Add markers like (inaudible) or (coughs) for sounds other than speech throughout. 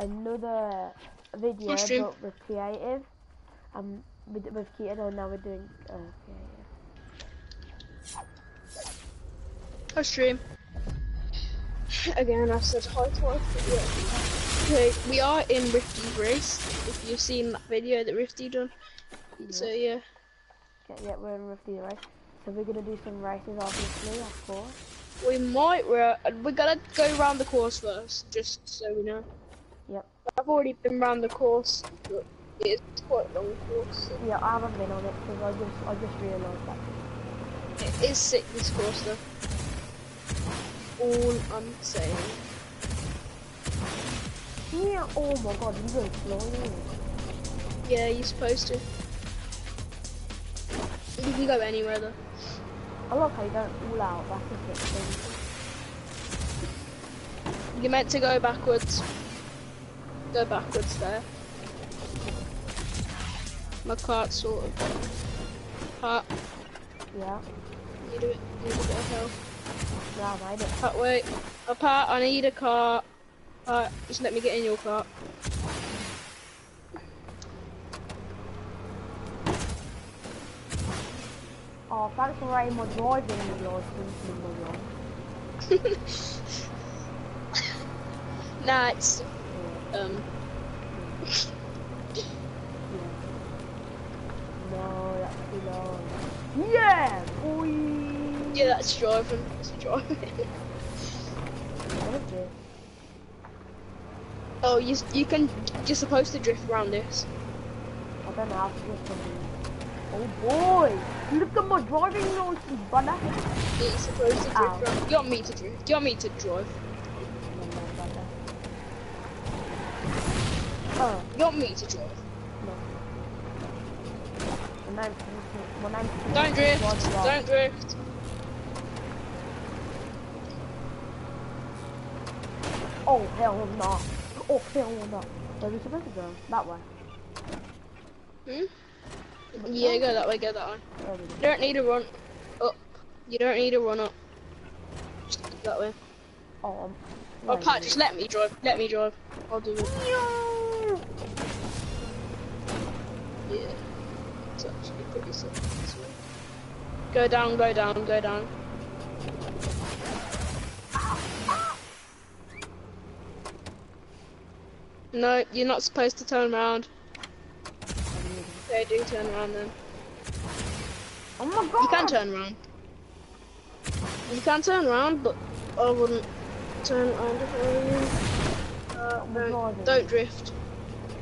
another video, stream. but with creative. Um, with, with Keaton, and now we're doing uh, creative. Hi stream. Again, I said hi twice. Okay, we are in Rifty's race. If you've seen that video that Rifty done. So yeah. Yeah, yeah, we're in the race. So we're gonna do some races, obviously, of course. We might, we're, we're gonna go around the course first, just so we know. Yep. I've already been around the course, it's quite a long course. Yeah, I haven't been on it because I just I just realised that. It is sick, this course though. All I'm saying. Yeah. Oh my god, you go flying. Yeah, you're supposed to. You can go anywhere though. I love how you don't all out. That's a thing. You're meant to go backwards. Go backwards there. My cart's sort of. Part. Yeah. A bit, need a bit of help. Yeah, I made it. Part, wait. Apart, I need a cart. Part, just let me get in your cart. Oh, thanks for writing my driving license number wrong. Nah, it's um. No, that's too long. Yeah, boy. Yeah, that's driving. That's driving. What is this? oh, you you can. You're supposed to drift around this. I don't know how to something. Oh boy! Look at my driving license, brother. You're supposed to drift Ow. around. You want me to drift? You want me to drive? Oh, You want me to drive? no. When I'm, when I'm Don't drift. Don't drift. Oh, hell no. Oh, hell no. Where are we supposed to go? That way. Hmm? Yeah, go that way. Go that way. Go. You don't need to run up. You don't need to run up. Just go that way. Oh, um, Oh. Pat, just let me drive. Let me drive. I'll do it. Yeah. It's actually pretty simple. this way. Go down, go down, go down. No, you're not supposed to turn around. Okay, do turn around then. Oh my god! You can turn around. You can turn around, but I wouldn't turn around if I were you. Uh, no, don't drift.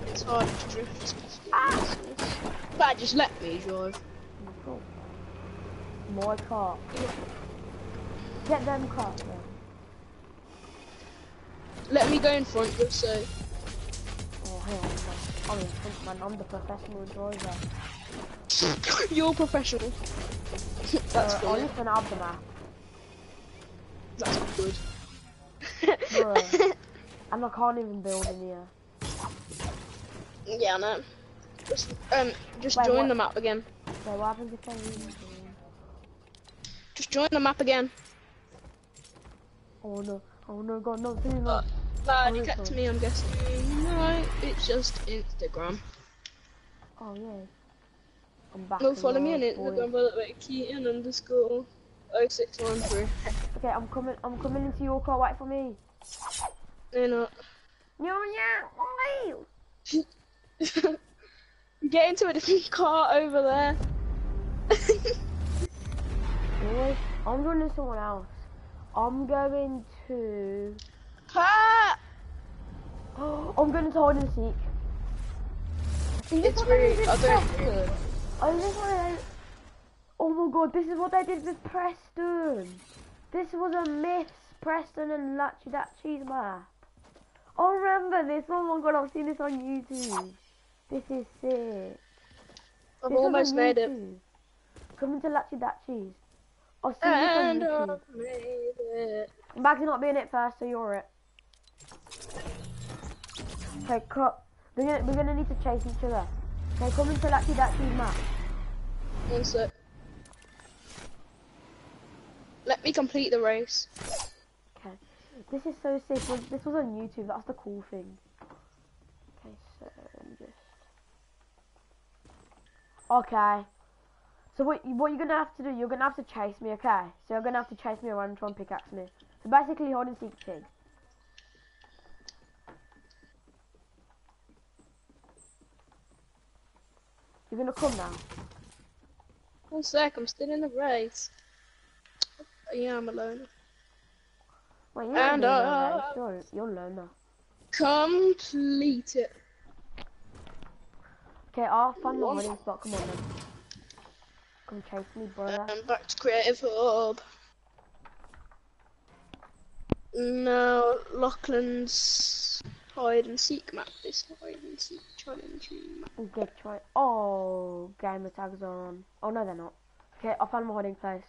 It's hard to drift. Ah! But just let me drive. Cool. My car. Get them cars then. Let me go in front just so. Oh, hell no. I'm in front, man. I'm the professional driver. (laughs) You're professional. (laughs) That's uh, funny. I'll up the map. That's good. Bruh. (laughs) and I can't even build in here. yeah, no. Just um, just Wait, join what? the map again. So what happens if I lose? Just join the map again. Oh no. Oh no, God, no, please Uh, no. Lad, Oh, you kept me, I'm guessing. No, it's just Instagram. Oh, yeah. I'm back. Go in follow me on. Instagram, by the way, Keaton underscore 0613. Okay, I'm coming. I'm coming into your car. Wait for me. They're not. No, no, wait. (laughs) Get into a different (laughs) car over there. I'm joining someone else. I'm going to. Pat! (gasps) I'm going to hide and seek. Is It's really- I don't-? Oh, is this what they... Oh my god, this is what they did with Preston. This was a miss, Preston and Latchy Datchy's map. I remember this. Oh my god, I've seen this on YouTube. This is sick. I've This almost on made it. YouTube. Coming to Latchy Datchy's. I've seen this on And YouTube. I've made it. Bag's not being it first, so you're it. Okay, cut. We're gonna, we're gonna need to chase each other. Okay, come into Latchy Datchy's map. One sec. Let me complete the race. Okay. This is so sick. This was on YouTube. That's the cool thing. Okay, so let me just. Okay. So what what you're gonna have to do? You're gonna have to chase me, okay? So you're gonna have to chase me around and try and pickaxe me. So basically, hide and seek pig. You're gonna come now. One sec, I'm still in the race. Yeah, I'm alone. Wait, you're And, uh, You're you're alone now. Complete it. Okay, I'll find the hiding spot. Come on then. Come chase me, brother. I'm back to Creative Hub. No, Lachlan's hide and seek map. This hide and seek challenge map. Get try. Oh, gamer tags are on. Oh no, they're not. Okay, I found my hiding place.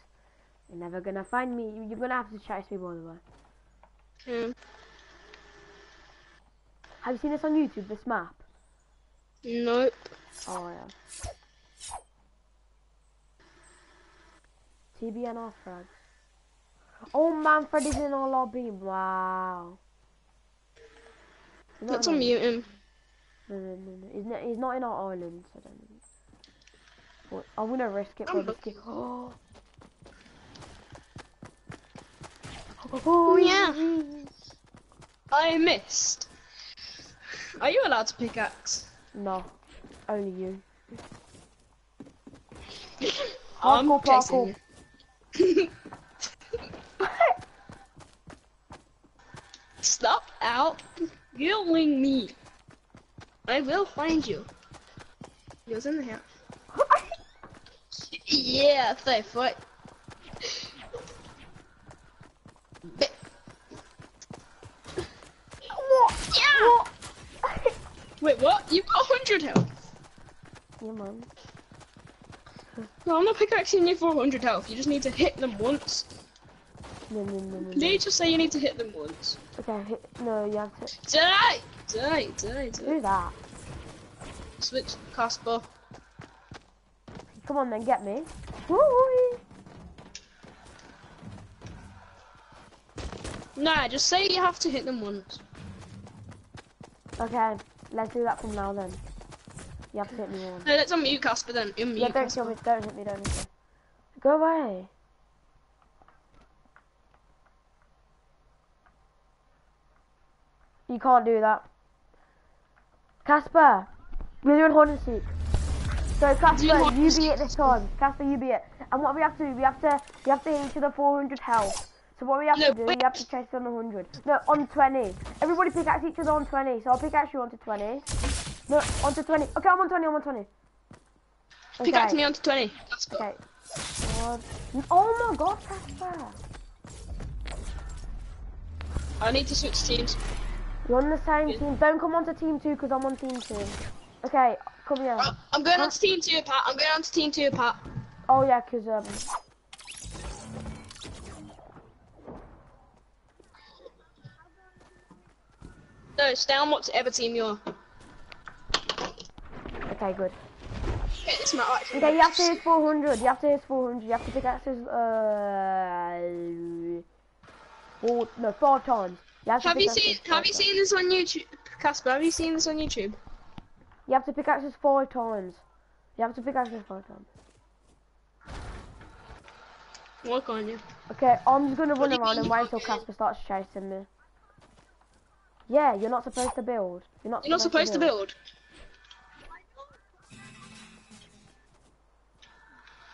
You're never gonna find me. You- You're gonna have to chase me, by the way. Um, Have you seen this on YouTube? This map? nope. Oh yeah. TBNR frags. Oh, Manfred is in our lobby. Wow. Let's in unmute him. No, no, no, no. He's not, he's not in our island, so I don't I'm gonna risk it for the skin. Oh. Oh, yeah. I missed. Are you allowed to pickaxe? No, only you. (laughs) I'm Parkour. (laughs) Stop out yelling me. I will find you. He was in the house. (laughs) Yeah. Bit- Yeah. Wait, what? You've got 100 health. No, I'm not pickaxing you for 100 health. You just need to hit them once. No, no, no, no. Did no. just say you need to hit them once? Okay, hit, no, you have to. Die! Die, die, die. Do that. Switch Casper. Come on, then, get me. Woo! Nah, just say you have to hit them once. Okay, let's do that from now then. You have to hit me once. No, let's unmute Casper then. Unmute Yeah, don't Casper. kill me. Don't hit me. Don't hit me. Go away. You can't do that. Casper, we're doing hide and seek. So Casper, you and be it this time. Casper, you be it. And what we have to do, we have to, we have to hit each other 400 health. So what we have No, to do, wait. we have to chase on 100. No, on 20. Everybody pickaxe each other on 20. So I'll pickaxe you onto 20. No, onto 20. Okay, I'm on 20. I'm on 20. Pickaxe Okay. me onto 20. Casper. Okay. One. Oh my god, Casper. I need to switch teams. You're on the same Yeah. team. Don't come onto team two because I'm on team two. Okay, come here. Oh, I'm going on to team 2, Pat. I'm going on to team 2, Pat. Oh yeah, because um. No, stay on whatever team you're. Okay, good. Okay, this might actually. Okay, you have to hit 400. You have to hit 400. You have to pick axes. Uh. Four, no, five times. You have, Have you seen? Have you times. seen this on YouTube, Casper? Have you seen this on YouTube? You have to pick axes five times. You have to pick axes five times. Work on you. Okay, I'm just gonna run around and wait can't till? Casper starts chasing me. Yeah, you're not supposed to build. You're not. You're not supposed to build.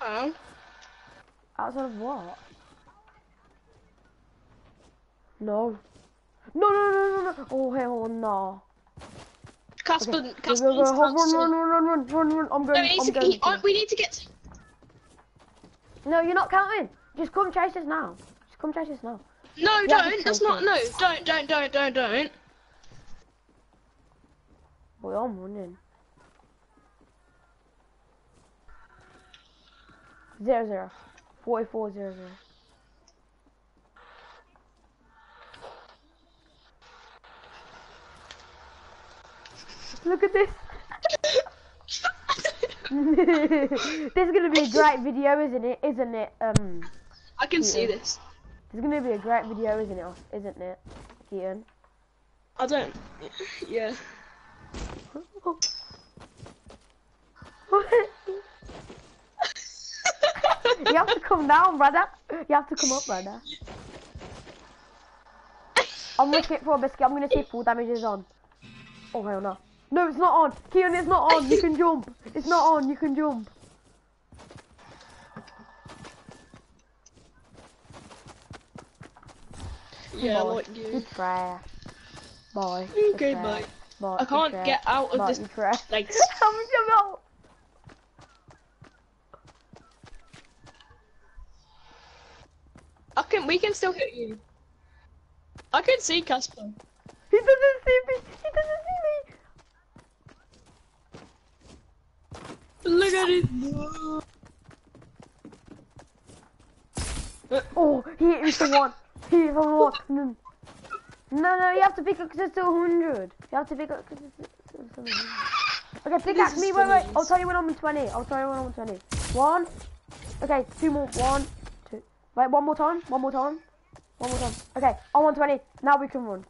Oh. Outside of what? No. No, no, no, no, no. Oh, hell no. Casper, Okay, Casper go, go, go. Run, run, run, run, run, run, run. I'm No, going. needs I'm to, going. he, we need to get. No, you're not counting. Just come chase us now. Just come chase us now. No, Yeah, don't. That's not. No, don't, don't, don't, don't, don't. Boy, I'm running. Zero zero. Forty-four zero zero. Look at this. (laughs) this is gonna be a great video, isn't it? Isn't it? Um, I can see this. this. is gonna be a great video, isn't it? Isn't it, Keaton? I don't. Yeah. (laughs) you have to come down, brother. You have to come up, brother. I'm gonna skip for a biscuit. I'm gonna see full damage is on. Oh hell no. No, it's not on. Keon, it's not on. You can jump. It's not on. You can jump. Yeah, Boy, like You you. trash. Boy. you Okay, trash. mate. Boy, I can't get out of this place. How much you got? I can. We can still hit you. I can see Casper. He doesn't see me. He doesn't see me. Look at it. Oh, he hit me for one. He hit me for one. No, no, you have to pick up because it's still 100. You have to pick up because it's still 100. Okay, pickaxe is me. Wait, wait. I'll tell you when I'm on 20. I'll tell you when I'm on 20. One. Okay, two more. One, two. Wait, one more time. One more time. One more time. Okay, I'm on 20. Now we can run.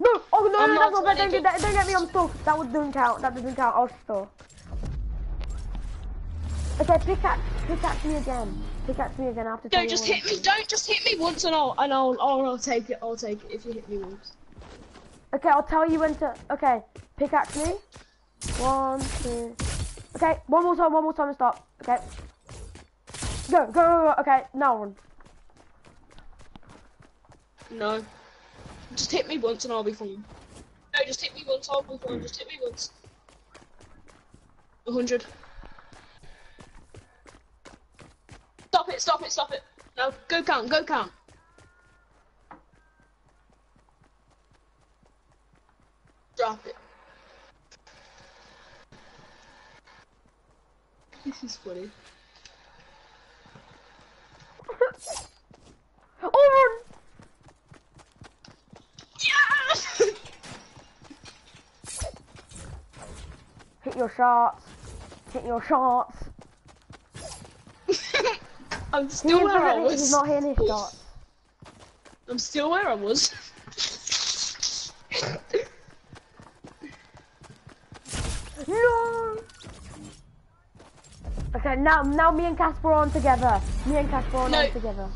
No! Oh, no, I'm no, that's not bad. Don't get, that, don't get me. I'm stuck. That was, doesn't count. That doesn't count. I was stuck. Okay, pickaxe. Pickaxe me again. Pickaxe me again. I have to No, you just hit me. Don't just hit me once, and I'll and I'll I'll, I'll take it. I'll take it if you hit me once. Okay, I'll tell you when to. Okay, pickaxe me. One, two. Okay, one more time, one more time and stop. Okay. Go, go, go, go. Okay, now run. No. Just hit me once, and I'll be fine. No, just hit me once. I'll be fine. Just hit me once. Hundred. Stop it! Stop it! Stop it! No, go count. Go count. Drop it. This is funny. (laughs) oh, run! Yeah! Hit your shots. Hit your shots. (laughs) I'm still where I was. He's not hitting his shots. I'm still where I was. No! Okay, now, now me and Casper are on together. Me and Casper are No. on together.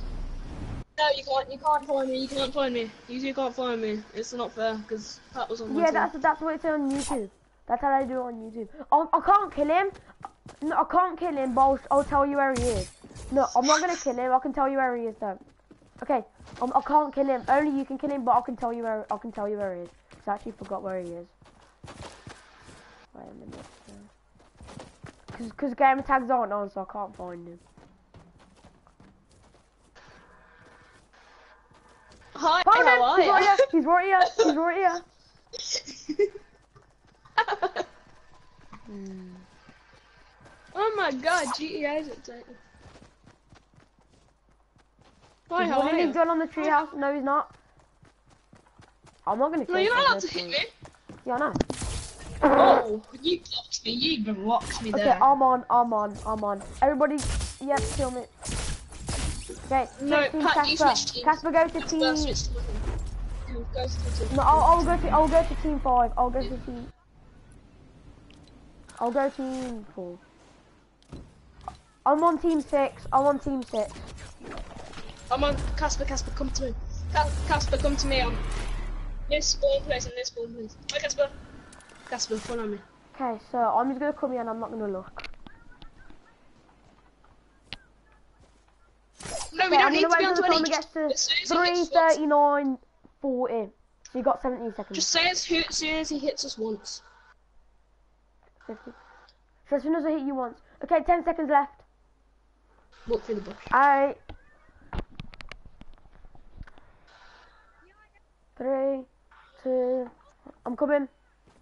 No, you can't. You can't find me. You can't find me. You two can't find me. It's not fair because Pat was on Yeah, that's that's what it's on YouTube. That's how they do it on YouTube. I, I can't kill him. No, I can't kill him, but I'll, I'll tell you where he is. No, I'm not gonna kill him. I can tell you where he is though. Okay, um, I can't kill him. Only you can kill him, but I can tell you where I can tell you where he is. 'Cause I actually forgot where he is. Wait a minute. Because because game tags aren't on, so I can't find him. Hi, Found him! how are He's right here. He's right here. He's right here. (laughs) Hmm. oh my God, GTA is exciting. He's how are you? gun on the treehouse. No, he's not. I'm not gonna kill No, you're not allowed to hit me. Yeah, I know. Oh, you blocked me. You even blocked me Okay, there. I'm on, I'm on, I'm on. Everybody, yep, kill me. Okay, No, Pat, Casper. Casper Go to my team. Go to- No, I'll, I'll go to, I'll go to team five. I'll go to team. I'll go team four. I'm on team six. I'm on team six. I'm on Casper. Casper, come to me. Casper, come to me. I'm this spawn place and this spawn place. Hi, Casper. Casper, follow me. Okay, so I'm just gonna come here and I'm not gonna look. No, we Okay, don't need gonna be on till the 20. timer Just, to as as he hits 339 40. So you got 17 seconds. just say as, who- as soon as he hits us once. 50. So as soon as I hit you once. Okay, 10 seconds left. Walk through the bush. I. Three, two. I'm coming.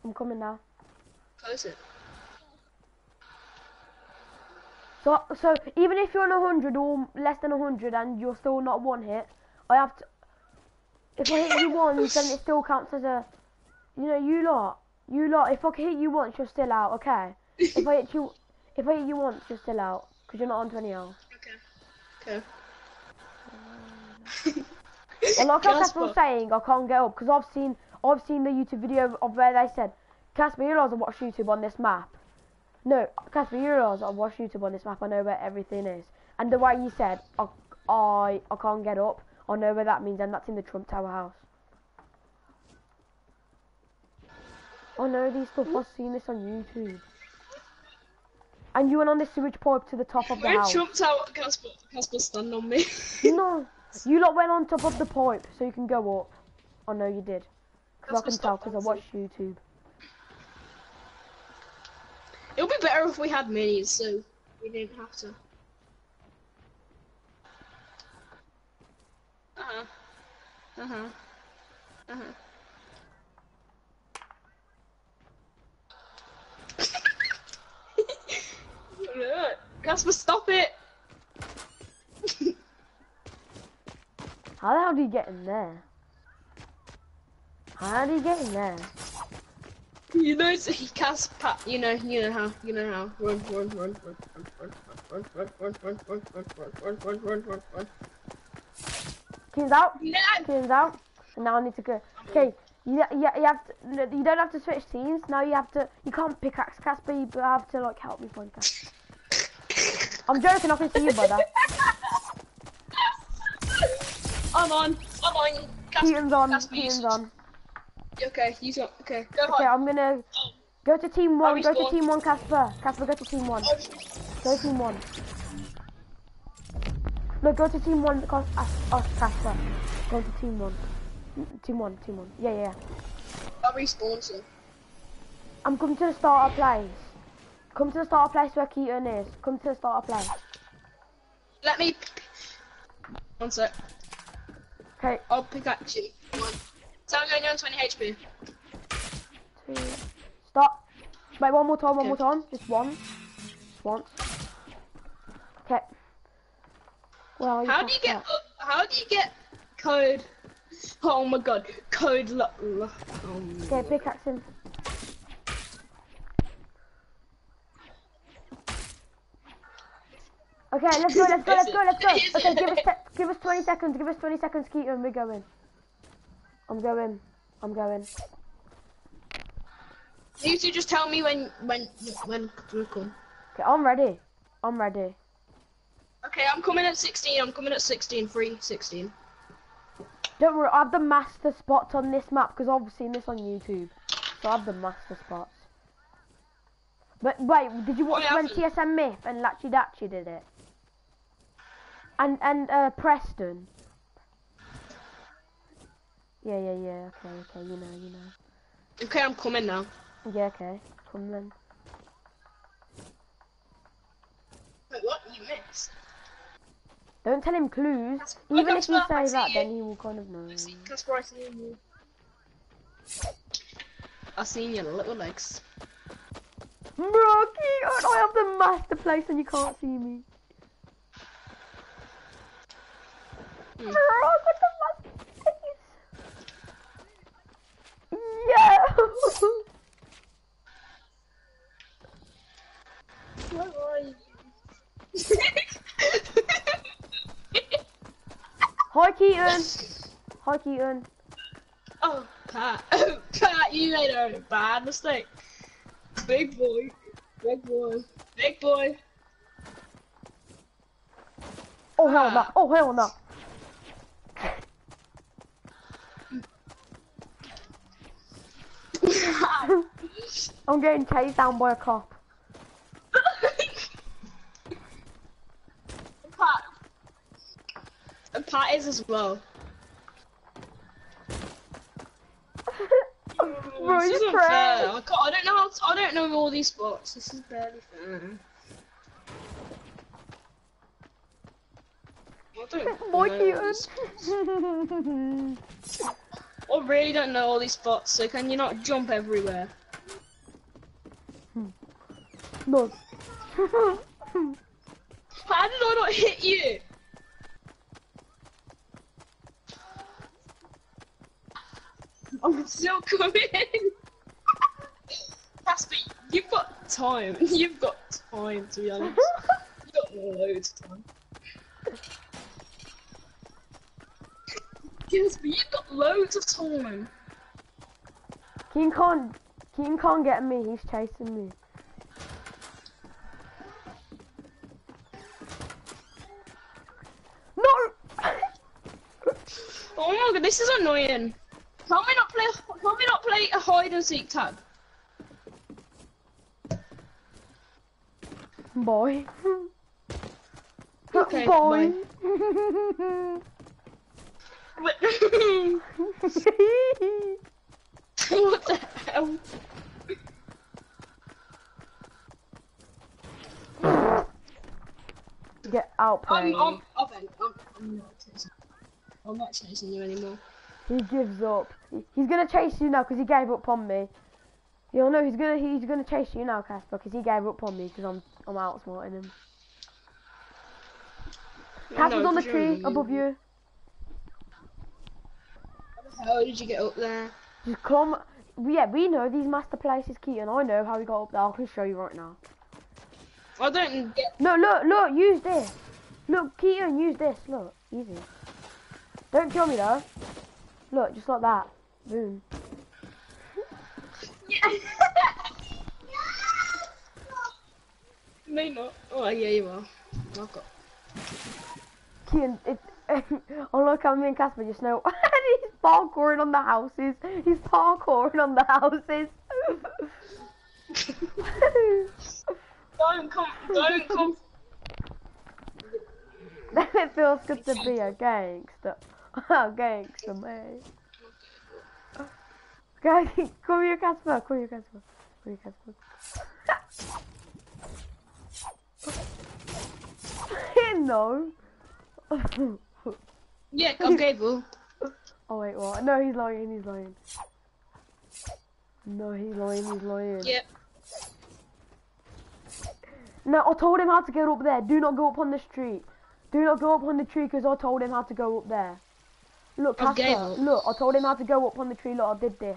I'm coming now. Close it. So, so even if you're on a hundred or less than a hundred and you're still not one hit, I have to. If I hit you (laughs) once, then it still counts as a. You know, you lot, you lot. If I hit you once, you're still out. Okay. if I hit you, (laughs) if I hit you once, you're still out because you're not on twenty hours. Okay. (laughs) I like how Casper Casper. was saying I can't get up because I've seen I've seen the YouTube video of where they said Casper, you realise I watch YouTube on this map. No, Casper, you realise I watch YouTube on this map. I know where everything is. And the way you said, I, I, I can't get up. I know where that means, and that's in the Trump Tower house. I know these stuff. I've seen this on YouTube. And you went on this sewage pipe to the top of the Where house. jumped out Casper, Casper stand on me. (laughs) No, you lot went on top of the pipe so you can go up. I know you did. Because I can tell because I watch YouTube. it would be better if we had minis, so we didn't have to. Uh huh. Uh huh. Uh huh. Casper, stop it! How the hell do you get in there? How do you get in there? You know, he cast pat. You know, you know how. You know how. Run, run, run, run, run, run, run, run, run, run, run, run, run, run, run, run, run. Keen's out. No! Keen's out. And now I need to go. Okay, you, you, you have to. You don't have to switch teams. Now you have to. You can't pickaxe Casper. You have to like help me find Casper. I'm joking. I can see you, brother. (laughs) I'm on. I'm on. Casper, Keaton's on. You Keaton's on. Okay, you got. Okay, go Okay, on. I'm gonna Oh, go to team one. Go to team one, Casper. Casper, go to team one. oh, Go to team one. No, go to team one because us, us uh, oh, Casper. Go to team one. Team one, team one. Yeah, yeah, yeah. I'll respawn soon. I'm coming to the starter place. Come to the starter place where Keaton is. Come to the starter place. Let me. One sec. Okay, I'll pickaxe you. Come on. Tell me when you're on 20 HP. two. Stop. Wait, one more time, one Okay. more time. Just one. Just once. Okay. Well, you, How do you get? Casper? How do you get code? Oh my god, code. Lo- lo- oh Okay, pickaxe him. Okay, let's go, let's go, let's go, let's go. Okay, give us give us 20 seconds, give us 20 seconds, Keep Keaton, we're going. I'm going. I'm going. You two just tell me when when when come. Okay, I'm ready. I'm ready. Okay, I'm coming at 16. I'm coming at 16. Free 16. Don't worry, I have the master spots on this map because I've seen this on YouTube. So I have the master spots. But wait, did you watch oh, I when haven't. TSM Myth and Latchy Datchy did it? And and uh, Preston. Yeah, yeah, yeah. Okay, okay. You know, you know. Okay, I'm coming now. Yeah, okay. Come then. Wait, what? You missed. Don't tell him clues. Look, Even if you I say that, then he will kind of know. Casper, I see you. I seen your little legs. Keaton, I have the master place and you can't see me. Bro, I got the place. Yeah. (laughs) Where are you? Hi, Keaton. Hi, Keaton. oh, Pat. (laughs) Pat, you made a bad mistake. Big boy. Big boy. Big boy. Oh hell no. Oh hell no. I'm getting chased down by a cop. Pat. And Pat is as well. (laughs) Bro, this isn't fair. I, I don't know how to, I don't know all these spots. This is barely fair. Don't (laughs) know I really don't know all these spots, so can you not jump everywhere? No. How did I not hit you? I'm still coming. Casper, you've got time. You've got time to be honest. You've got loads of time. Casper, you've got loads of time. King can't. Keaton can't get me, he's chasing me. Oh this is annoying. Can we not play? Can we not play a hide and seek tag? Boy. Okay, Boy. (laughs) what the hell? Get out, I'm. I'm, I'm, I'm, not chasing. I'm not chasing you anymore. He gives up. He's gonna chase you now because he gave up on me. You'll know he's gonna he's gonna chase you now, Casper, because he gave up on me because I'm I'm outsmarting him. Casper's No, on the tree mean. above you. How the hell did you get up there? Just come. Yeah, we know these master places, Keaton. I know how we got up there. I can show you right now. I don't get. No, look, look, use this. Look, Keaton, use this. Look, easy. Don't kill me though. Look, just like that. Boom. (laughs) Me not. Oh yeah, you are. I've got. Keaton, it, (laughs) oh look me and Casper just know. (laughs) He's parkouring on the houses. He's parkouring on the houses. Don't come. Don't come. then it feels good to be a gangster. A (laughs) gangster, man. Guys, (laughs) come here, Casper. Come here, Casper. Come here, Casper. (laughs) no. Yeah, I'm Gable. Oh wait, what? No, he's lying. He's lying. No, he's lying. He's lying. Yeah. No, I told him how to get up there. Do not go up on the street. Do not go up on the tree because I told him how to go up there. Look, I gave Casper. up. Look, I told him how to go up on the tree. Look, I did this.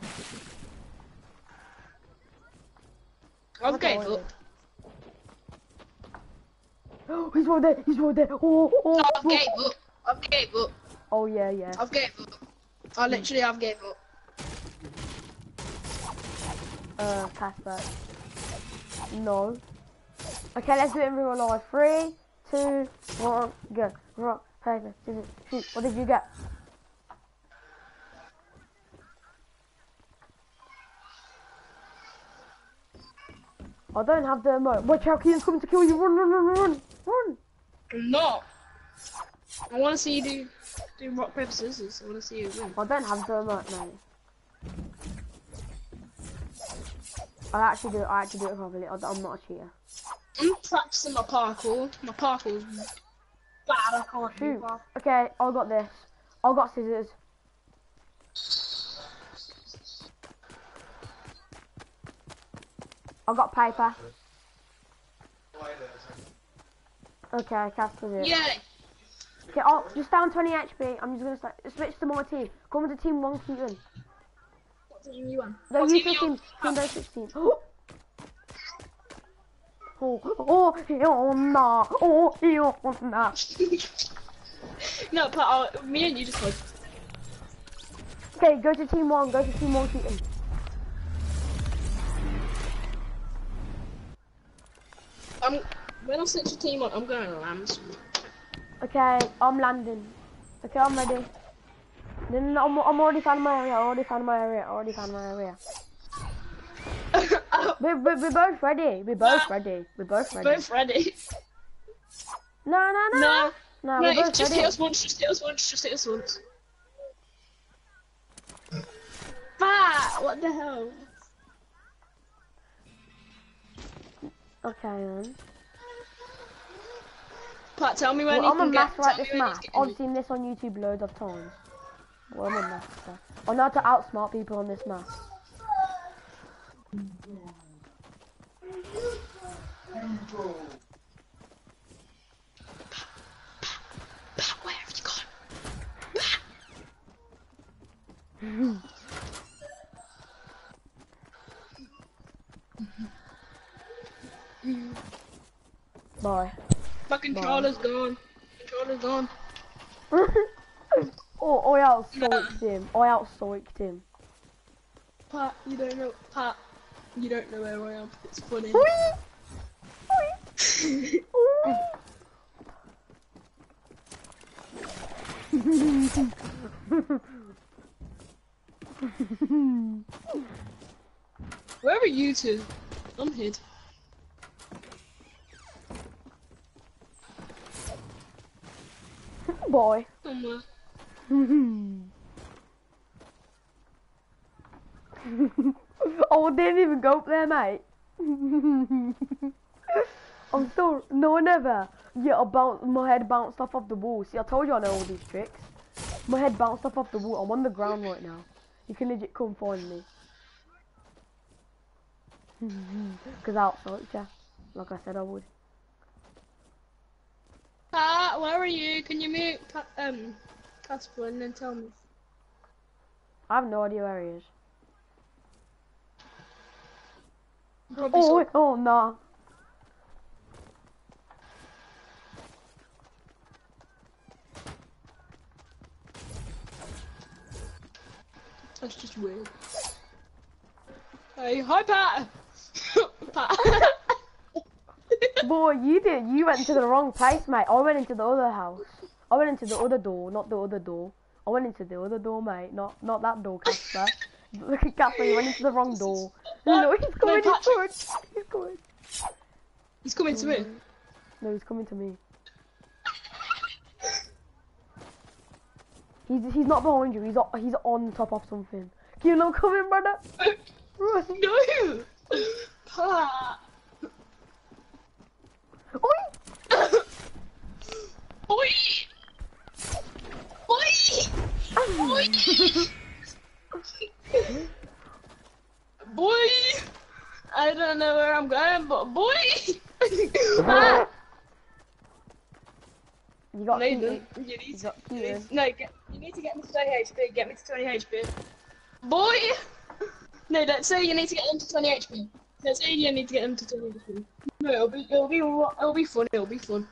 I've Okay, gave up. he's right there. He's right there. Oh, oh, No, I've oh. gave up. I've gave up. oh yeah, yeah. I've gave up. I literally have gave up. Uh, Casper. No. Okay, let's do it in real life. Three, two, one, go. Rock, paper, scissors, shoot. What did you get? I don't have the remote. Watch out, Keaton's coming to kill you. Run, run, run, run, run. I'm not. I want to see you do do rock paper scissors. I want to see you win. I don't have the remote, mate. I actually do. I actually do it properly. I, I'm not a cheater. I'm practicing my parkour. My parkour's bad. I can't do Shoot. parkour. Okay, I got this. I got scissors. I got paper. Okay, I Casper's it. Yeah. Okay, oh, just down 20 HP. I'm just gonna start, switch to my team. Come to team 1 Keaton. What team you on? No, you team 15, you team 16. (gasps) Oh, oh, oh, nah, oh, oh, nah. on? no, but uh, me and you just like. Okay, go to team 1, go to team 1 Keaton. I'm when I switch the team on, I'm going to Lambs. Okay, I'm landing. Okay, I'm ready. No, no, no, I'm, I'm already found my area. I already found my area. I already found my area. (laughs) We're, we're, we're both ready. We're both ready. We're both ready. Both ready. No, no, no. No, No, no, we're both just ready. hit us once, just hit us once, just hit us once. Ah, what the hell? Okay, then. Pat, tell me when Well, you I'm a can get. master at this map. I've seen this on YouTube loads of times. Well, I'm a master. I know how to outsmart people on this map. Pat, where have you gone? (laughs) Bye. My controller's gone. Controller's gone. (laughs) oh, I outsoiked him. I outsoiked him. Pat, you don't know. Pat, You don't know where I am. It's funny. Where are you two? I'm hid. Boy. Somewhere. (laughs) oh, didn't even go up there, mate. (laughs) I'm still no, never. Yeah, I bounced. My head bounced off of the wall. See, I told you I know all these tricks. My head bounced off of the wall. I'm on the ground right now. You can legit come find me. (laughs) Cause I'll outside you, like I said I would. Pat, where are you? Can you mute um Casper and then tell me? I have no idea where he is. Probably Oh, wait, oh no. That's just weird. Hey, hi Pat. (laughs) Pat. (laughs) Boy, you did. You went to the wrong place, mate. I went into the other house. I went into the other door, not the other door. I went into the other door, mate. Not not that door, Casper. (laughs) Look at Casper. You went into the wrong door. No, he's coming. he's Patrick. coming. He's coming. He's coming to me. No, he's coming to me. He's he's not behind you. He's on, he's on top of something. Can you not come in, brother? Run. (laughs) No. (laughs) Pat. Oi! Oi. Oi. Boy! boy! I don't know where I'm going, but boy! ah, You got no, you Keaton. You need to, you need, no, get, you need to get me to 20 HP. Get me to 20 HP. Boy! No, don't say you need to get them to 20 HP. Don't say you need to get them to 20 HP. No, it'll be, it'll be, it'll be fun. It'll be fun.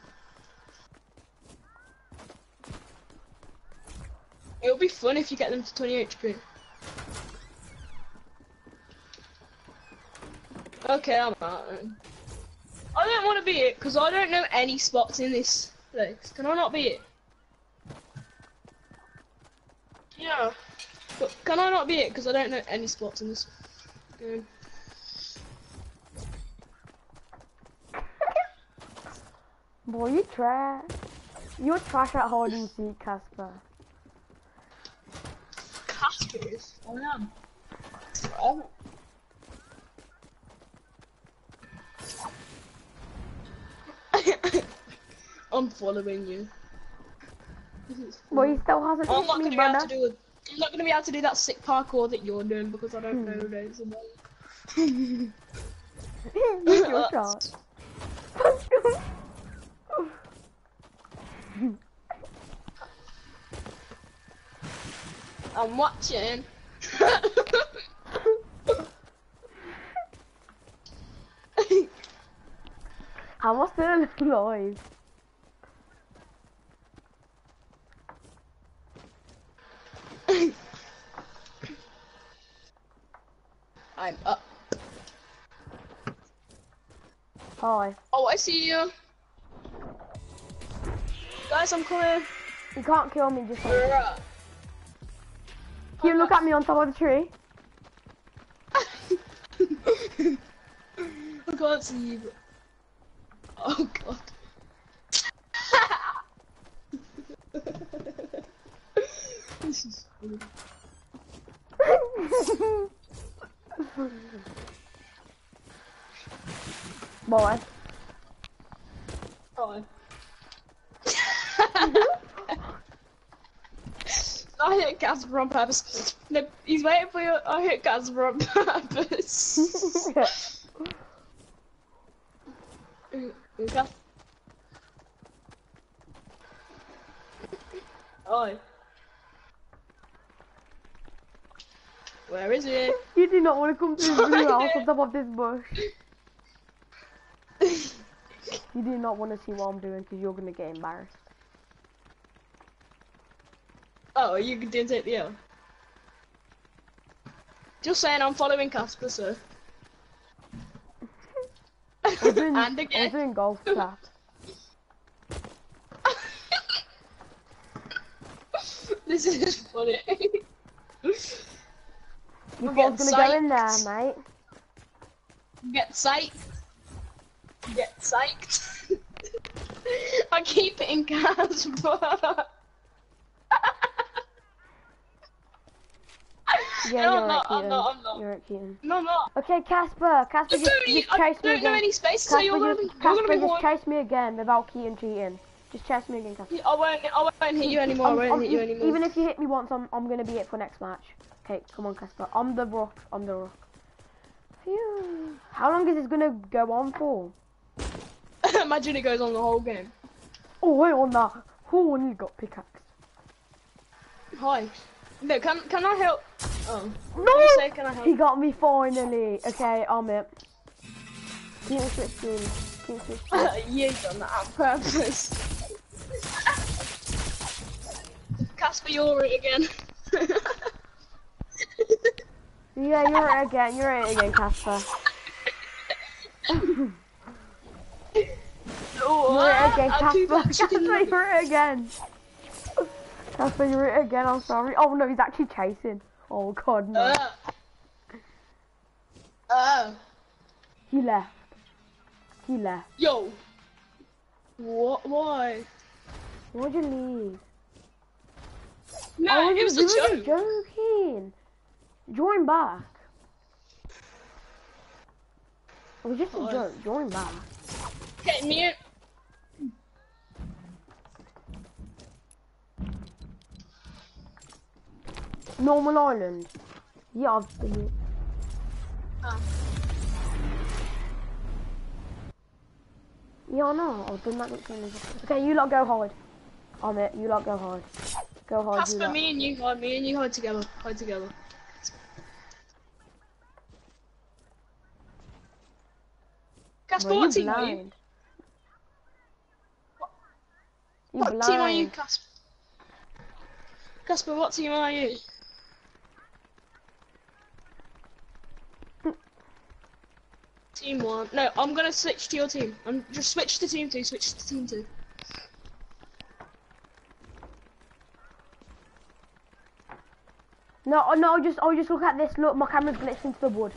It'll be fun if you get them to 20 HP. Okay, I'm out. then. I don't want to be it because I don't know any spots in this place. Can I not be it? Yeah. But can I not be it because I don't know any spots in this game? Boy, you trash. You're trash at holding seat, seek, Casper. Caspers. I am. Oh. (coughs) I'm following you. Is he still hasn't I'm not me, gonna be able brother. to do it. I'm not gonna be able to do that sick parkour that you're doing because I don't hmm. know those. (laughs) (laughs) (laughs) Use your shot. I'm watching. I was still alive. I'm up. Hi. Oh, I see you. Guys, I'm coming. You can't kill me just like Where at? Can you look at me on top of the tree? (laughs) I can't see you. But... Oh god. (laughs) this is funny. (laughs) Boy. Oh. I hit Casper on purpose. No, he's waiting for you. I hit Casper on (laughs) purpose. Cas- Oi. Where is it? you do not want to come to this blue house on top of this bush. (laughs) You do not want to see what I'm doing because you're going to get embarrassed. Oh, you didn't take the L. Just saying, I'm following Casper, so. I was doing, (laughs) and again. doing golf clap. (laughs) this is funny. You I'm thought I was getting gonna go in there, mate. Get psyched. Get psyched. (laughs) I keep it in Casper. Yeah, no, you're I'm not, I'm not, I'm not. You're right, Keaton. No, I'm not. Okay, Casper, Casper, I just, just I chase me again. any space, so you're Casper, gonna just, be, you're gonna Casper, be just chase me again without Keaton cheating. Just chase me again, Casper. I won't, I won't hit you anymore. I I'm- won't I'm- hit you anymore. Even if you hit me once, I'm, I'm gonna be it for next match. Okay, come on, Casper. I'm the rock. I'm the rock. Phew. How long is this gonna go on for? (laughs) Imagine it goes on the whole game. Oh, wait on that. Who only got pickaxe? Hi. No, can can I help? Oh. No! Say can I help? He got me finally. Okay, I'm it. Keaton switch switch teams. you done that on purpose. (laughs) Casper, you're it again. (laughs) Yeah, you're it again. You're it again, Casper. (laughs) oh, You're it ah, again, Casper. Casper, you're it again. Casper, you're it again. I'm sorry. Oh no, he's actually chasing. Oh god, no. Uh. Uh. He left. He left. Yo. What? Why? Why'd you leave? No, I it was a joke. joking. Join back. It was just a joke. Join back. Okay, mute. Normal Island. Yeah, I've been it. Oh. Yeah, I know. I've done that next. Okay, you lot go hide. I'm it. You lot go hide. Go hide. Casper, me and you hide. Me and you hide together. Hide together. Casper, what you team are you? blind. You What blind. team are you, Casper? Casper, what team are you? Team one. No, I'm gonna switch to your team. I'm just switch to team two. Switch to team two. No, oh, no, I'll just, oh, just look at this. Look, my camera's glitched into the wood.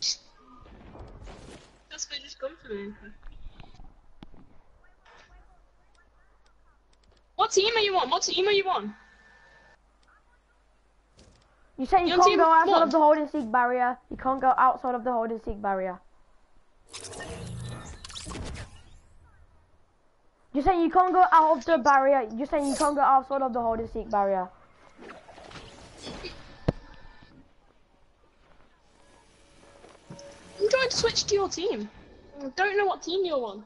Just come me. What team are you on? What team are you on? You said you can't go outside of the hold and seek barrier. You can't go outside of the hold and seek barrier. You're saying you can't go out of the barrier. You're saying you can't go outside of the hold and seek barrier. I'm trying to switch to your team. I don't know what team you're on.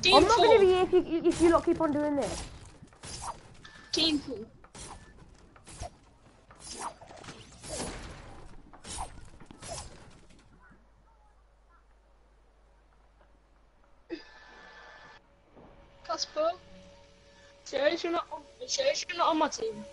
Team I'm not going to be here if you, if you lot keep on doing this. Team 4. She's not on. is not on my team.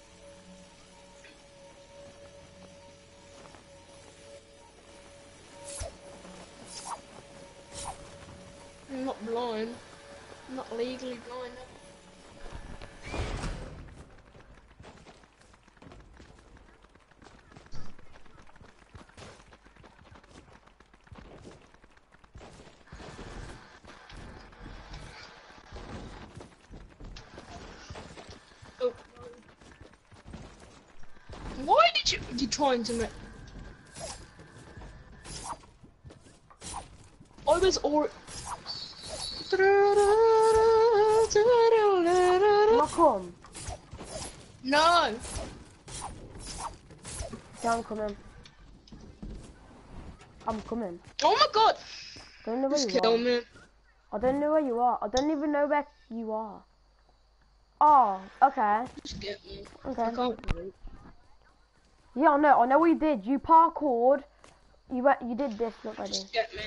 Trying to make? I was or. Come. No. Yeah, I'm coming. I'm coming. Oh my god. Don't know where Just you kill are. me. I don't know where you are. I don't even know where you are. Oh, okay. Just get me. I Okay. Yeah, I know. I know what you did. You parkoured. You went. You did this. Look, ready. Just get me.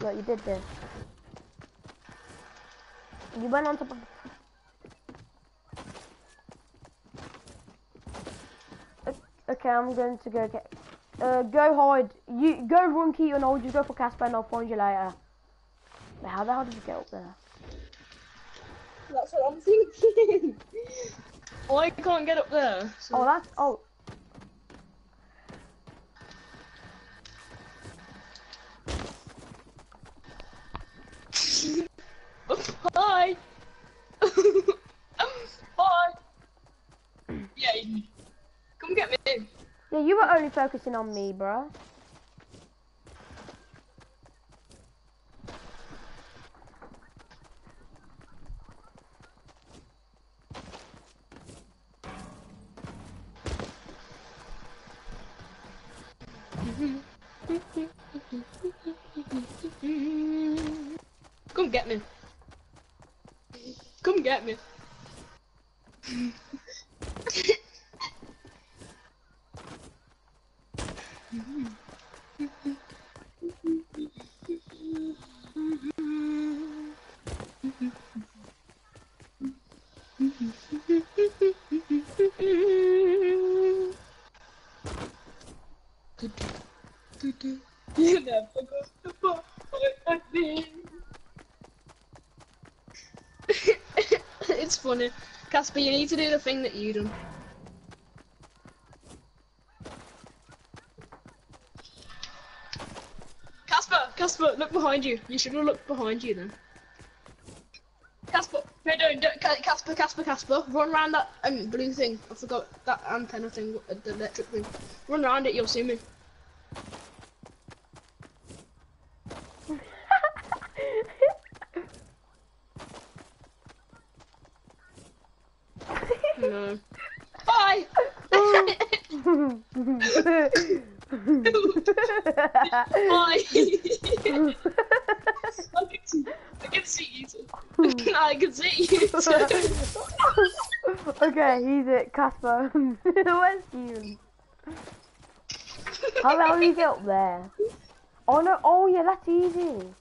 Look, you did this. You went on top of. Okay, I'm going to go get. Uh, go hide. You go run Keaton. I'll just go for Casper and I'll find you later. Wait, how the hell did you get up there? That's what I'm thinking. (laughs) I can't get up there. so- Oh, that's oh. Hi. Hi. Come get me. Yeah, you were only focusing on me, bro. Come get me. Come get me. You never go to bar again. it's funny. Casper, you need to do the thing that you done. Casper, Casper, look behind you. You should have looked behind you then. Casper, no, don't, don't, Casper, Casper, Casper, run around that um, blue thing. I forgot that antenna thing, uh, the electric thing. Run around it, you'll see me. No. Bye. Bye. I can see, I can see you too. I can see you too. okay, he's it, Casper. (laughs) Where's Keaton? How the hell did you get up there? Oh no, oh yeah, that's easy.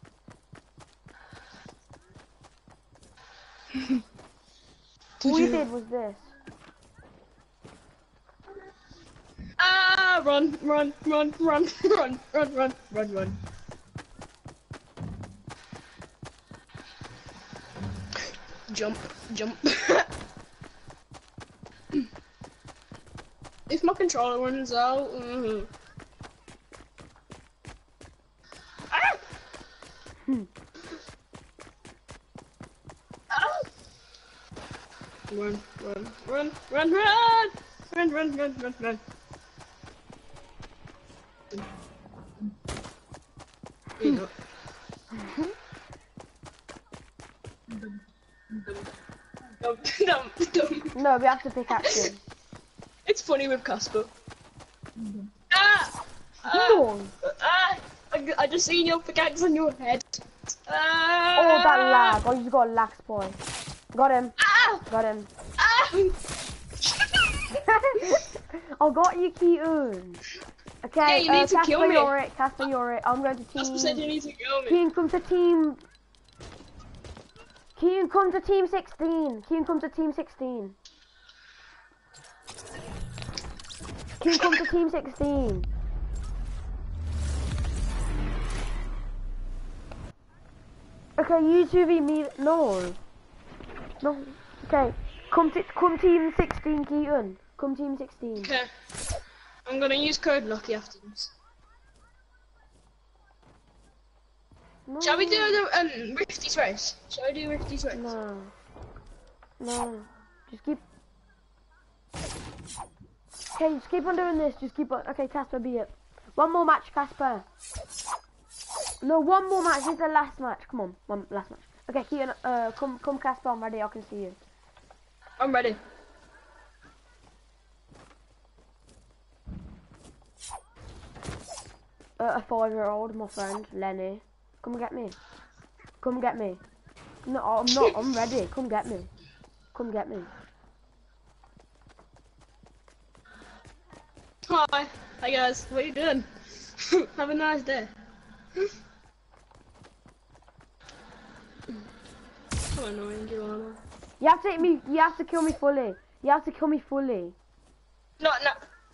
All we did was this. Ah, run, run, run, run, run, run, run, run, run. Jump, jump. if my controller runs out, uh, ah! Hmm. Ah! Run, run, run, run, run, run, run, run, run, run. There you go. Dum, dum, dum. No, we have to pick action. (laughs) It's funny with Casper. Ah! Ah! Oh, Ah! I, I just seen your pickaxe on your head. Ah! oh, that lag. Oh, you got a lag spoil. Got him. Ah! Got him. Ah! (laughs) I got you, Keaton. Okay, Yeah, you uh, need to Casper, kill you're it. Casper, you're it. I'm going to team. Casper said you need to kill me. Keaton, come to team. Keaton, come to team 16. Keaton, come to team 16. Keaton, come to team 16. Okay, you two v me. No. No. Okay. Come to come team 16, Keaton. Come team 16. Okay. I'm gonna use code lucky after this. No. Shall we do the um Rifty's race? Shall we do Rifty's race? No. No. Just keep. Okay, just keep on doing this. Just keep on. Okay, Casper, be it. One more match, Casper. No, one more match. This is the last match. Come on, one last match. Okay, Keaton, uh, come, come, Casper. I'm ready. I can see you. I'm ready. Uh, a five-year-old, my friend Lenny. Come get me. Come get me. No, I'm not. I'm ready. Come get me. Come get me. Hi. Hi guys. What are you doing? (laughs) Have a nice day. (laughs) How annoying you are. You have to hit me. You have to kill me fully. You have to kill me fully. No, no.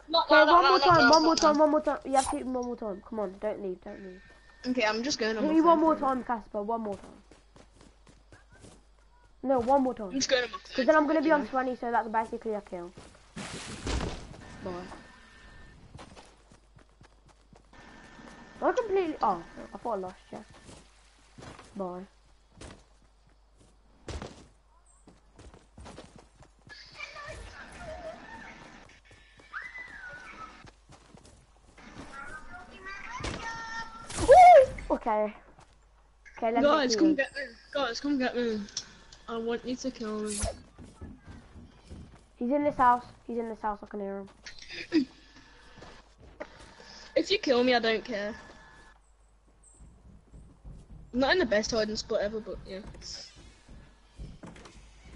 Not, Okay, not, one more not, time, not, one more time, one more time. You have to hit him one more time. Come on, don't leave, don't leave. Okay, I'm just going on Hit me one more time, Casper, one more time. No, one more I'm time. just going on. Because then I'm going to be on 20, so that's basically a kill. Bye. I completely... Oh, I thought I lost you. Bye. Okay. Okay, let's Guys, come get me. Guys, come get me. I want you to kill me. He's in this house. He's in this house. I can hear him. If you kill me, I don't care. Not in the best hiding spot ever, but yeah.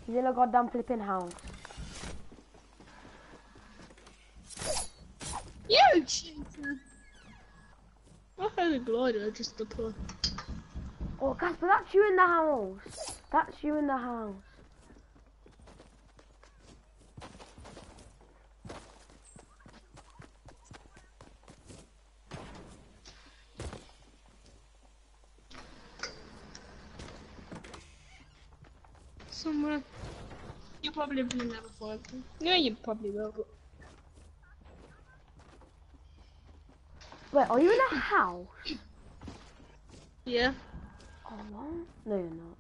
A goddamn flipping house. You cheater! I had a glider I just play. Oh, Casper, that's you in the house. That's you in the house. Somewhere. You probably will never find me. Yeah, you probably will, but. Wait, are you in a house? Yeah. Oh, no. No, you're not.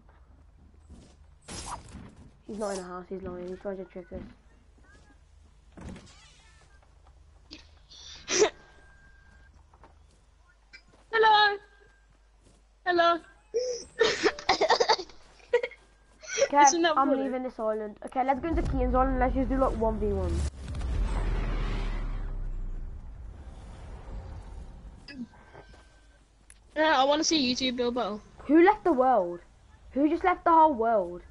He's not in a house. He's lying. He's trying to trick us. (laughs) Hello! Hello! Okay, that I'm leaving this island. Okay, let's go into Keaton's island. Let's just do like 1v1. Yeah, I want to see YouTube build battle. Who left the world? Who just left the whole world?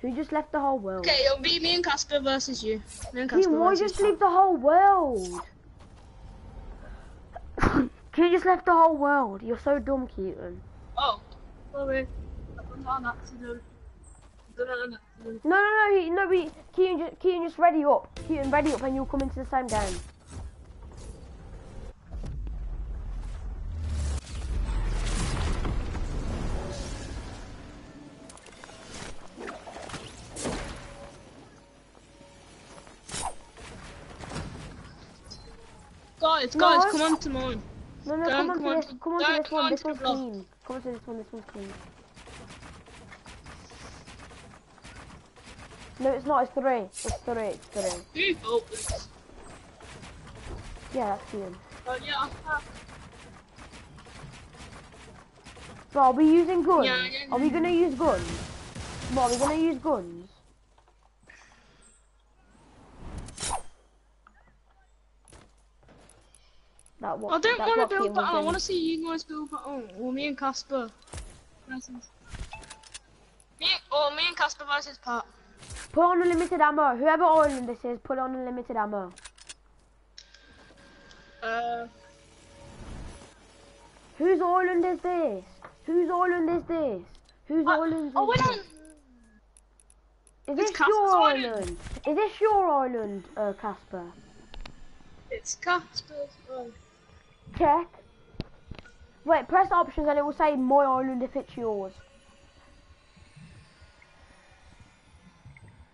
Who just left the whole world? Okay, it'll be me and Casper versus you. Me and Casper why just leave the whole world? (laughs) Keaton just left the whole world. You're so dumb, Keaton. Oh, sorry. I'm not an accident. Done it an accident. No, no, no, he, no, we, Keaton, just, Keaton, just ready up. Keaton, ready up, and you'll come into the same game. Guys, No. guys, come on to mine. No, no, Don't come on come to on this, come on to this one. This one's clean. Come on to this one. This one's clean. No, it's not. It's three. It's three. It's three. This? Yeah, that's Keaton. Oh, yeah, I have. Are we using guns? Yeah, yeah, Are we gonna use guns? What, are we gonna use guns? That what, I don't want to build was. I want to see you guys build battle. Or oh, me and Casper. Me, or me and Casper versus Pat. Put on unlimited ammo. Whoever island this is, put on unlimited ammo. Uh, Whose island is this? Whose island is this? Whose island is oh, this? on. Is It's this Casper's your island. island? Is this your island, uh, Casper? It's Casper's. Oh. Check. Wait, press options and it will say my island if it's yours.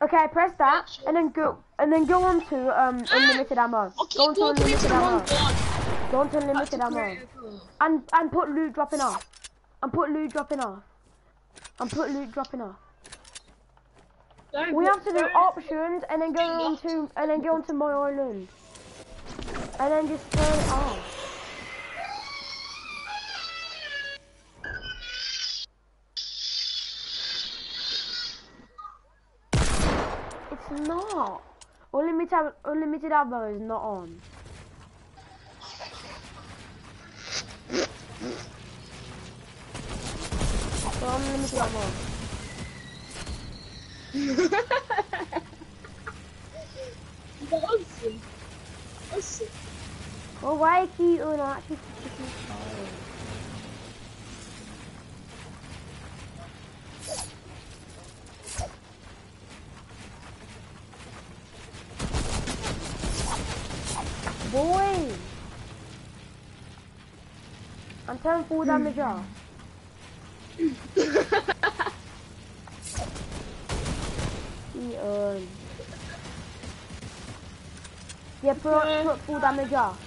Okay, press that and then go and then go on to um unlimited ammo. I'll Go on to unlimited ammo. Go on to unlimited ammo. And and put loot dropping off. And put loot dropping off. And put loot dropping off. Don't We have to do options and then go on to and then go on to my island. And then just turn it on. Not. Unlimited unlimited ammo is not on. Unlimited ammo. Was sick. That was sick. Go away, actually boy. I'm turning full damage off. Eaton. Yeah, put, Yeah. put full damage off.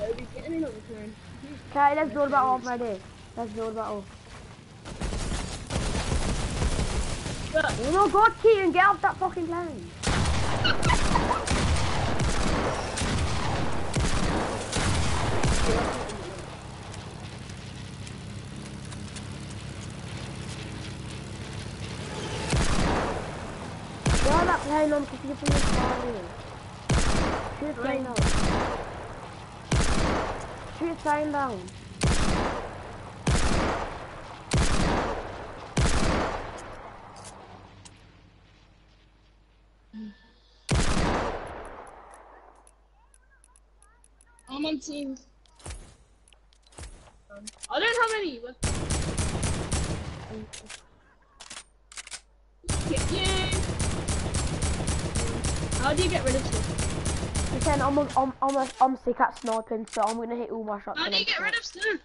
They'll be getting another turn. Okay, let's build battle off ready. Let's build battle. Look, Oh my god, Keaton, get off that fucking plane. On that plane on because you're. Shoot plane down. Shoot the plane down. I'm on team. Um, I don't have any. But... Yeah. How do you get rid of stuff? Listen, I'm, a, I'm, I'm, a, I'm sick at sniping, so I'm gonna hit all my shots. How do you get rid of stuff?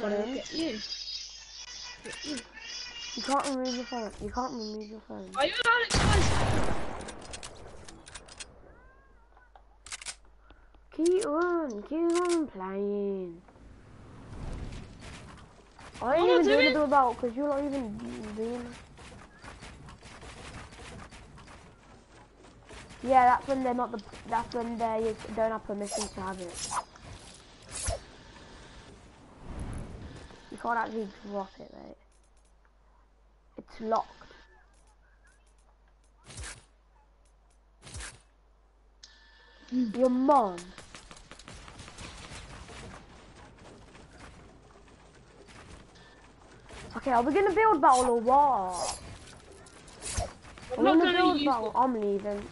So, What look at you. You can't remove your phone. You can't remove your phone. Are you allowed exposed? Keep on, keep on playing. I ain't even doing doing- a build battle because you're not even doing it. Yeah, that's when they're not the. That's when they don't have permission to have it. You can't actually drop it, mate. It's locked. Your mom. Okay, are we gonna build battle or what? I'm not gonna build battle. it. I'm leaving.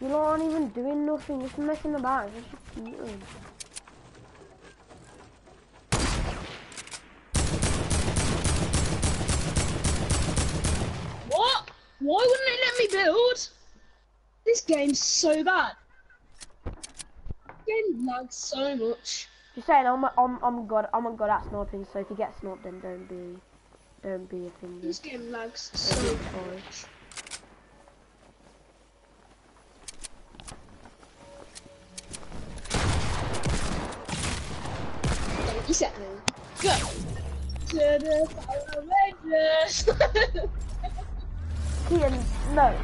You lot aren't even doing nothing, just messing about. Just cheating. What? Why wouldn't it let me build? This game's so bad. game lags so much. Just saying, I'm a, I'm I'm good. I'm a good at sniping. So if you get sniped, then don't be, don't be offended. This game lags so much. sorry. You set me. Go. To the Power Rangers. (laughs) Keaton, no.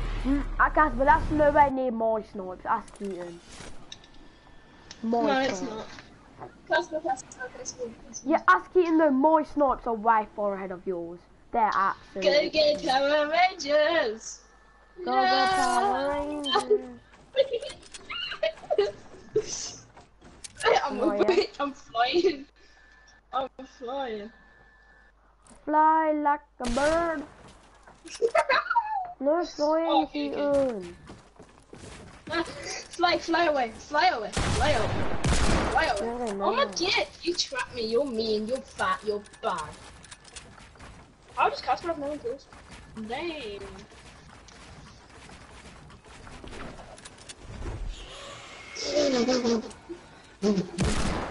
I guess, but that's nowhere near my snipes. That's Keaton. My no, it's not. Casper, Casper, Casper, Casper. Yeah, ask Keaton though. My snipes are way far ahead of yours. They're absolutely... Go get Power Rangers. Go get Power (laughs) Rangers. I'm, Oh, yeah. I'm flying. I'm flying. Fly like a bird. (laughs) No flying, Oh, okay, okay. Fly, fly away, fly away, fly away, fly away. No, no, Oh my god, you trap me, you're mean, you're fat, you're bad. I'll just cast my no one kills. Damn.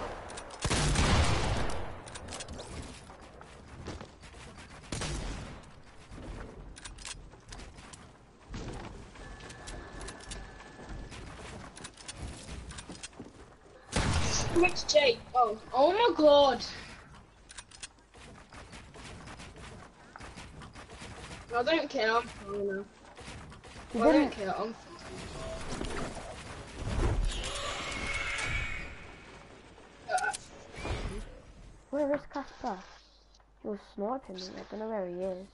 (laughs) Jake? Oh, oh my god. I don't care, I'm fine now. You I don't care, I'm uh, Where is Casper? He was sniping me. I don't know where he is.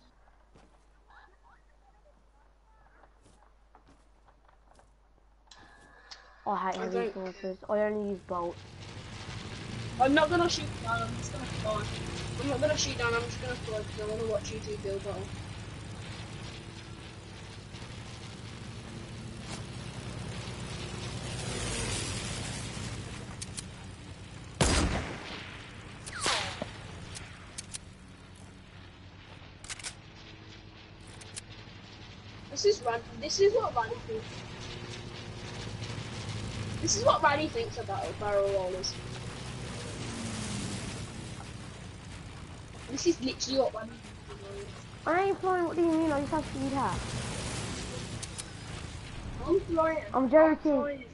Oh, I hate heavy snipers. I only use bolts. I'm not gonna shoot down, I'm just gonna fly. I'm not gonna shoot down, I'm just gonna fly because I wanna watch you do build battle. This is random. This is what Randy thinks. This is what Randy thinks about barrel rollers. This is literally what thinks. I ain't flying. What do you mean? I just have speed hat. I'm flying. I'm joking.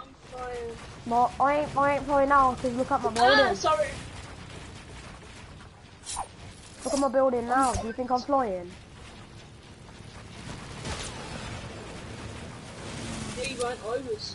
I'm flying. But I ain't. I ain't flying now because look at my Ah, building. sorry. Look at my building now. Do you think I'm flying? Yeah, you weren't. I was.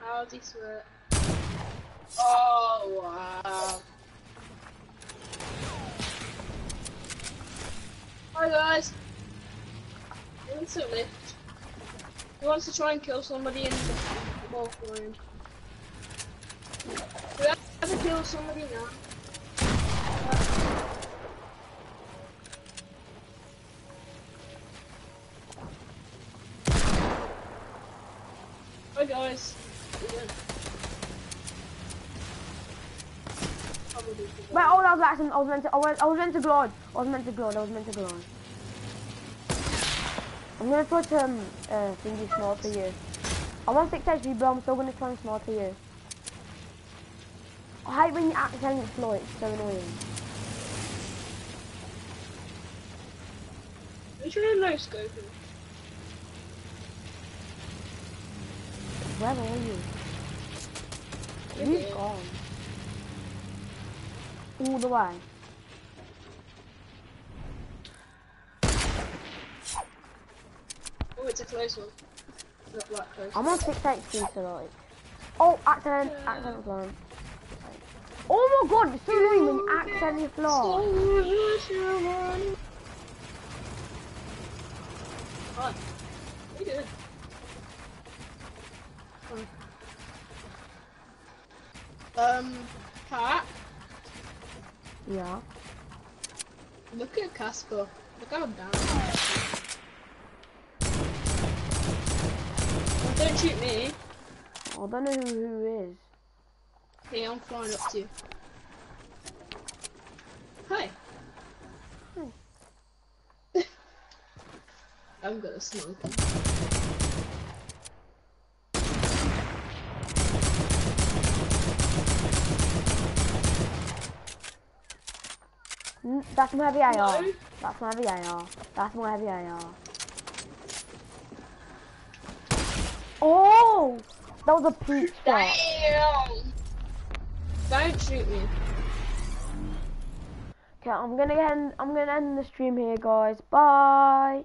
How this work? Oh wow! Hi guys. Who wants to lift? Who wants to try and kill somebody in the wolf room? We have to kill somebody now. Hi guys. Wait, oh, that was accident. I was meant to. I was, I was meant to glide. I was meant to glide. I was meant to glide. I'm gonna try to um, uh, thingy smart to you. I want six HP, but I'm still gonna try and smart to you. I hate when you accidentally fly. It's so annoying. Which one am I scoping? Where are you? Here. gone. All the way. Oh, it's a close one. Not that close. I'm on six HP, so like. Oh, accident, accident fly. Oh my god, it's so annoying when you accidentally fly. Hi. What are you? Um, Pat, Yeah. look at Casper. Look how down. Don't shoot me. I don't know who who is. Hey, I'm flying up to you. Hi. Hi. I'm gonna smoke. Mm, That's my heavy AR. No. That's my heavy AR. That's my heavy AR. Oh! That was a peach shot. Damn! Don't shoot me. Okay, I'm gonna end. I'm gonna end the stream here, guys. Bye.